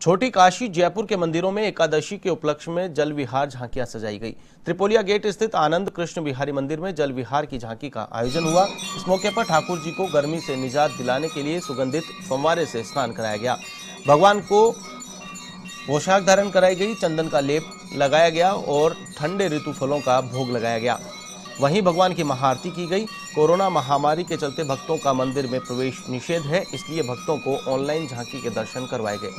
छोटी काशी जयपुर के मंदिरों में एकादशी के उपलक्ष्य में जल विहार झांकियाँ सजाई गई। त्रिपोलिया गेट स्थित आनंद कृष्ण बिहारी मंदिर में जल विहार की झांकी का आयोजन हुआ। इस मौके पर ठाकुर जी को गर्मी से निजात दिलाने के लिए सुगंधित फंवारे से स्नान कराया गया। भगवान को पोशाक धारण कराई गई, चंदन का लेप लगाया गया और ठंडे ऋतु फलों का भोग लगाया गया। वहीं भगवान की महाआरती की गई। कोरोना महामारी के चलते भक्तों का मंदिर में प्रवेश निषेध है, इसलिए भक्तों को ऑनलाइन झांकी के दर्शन करवाए गए।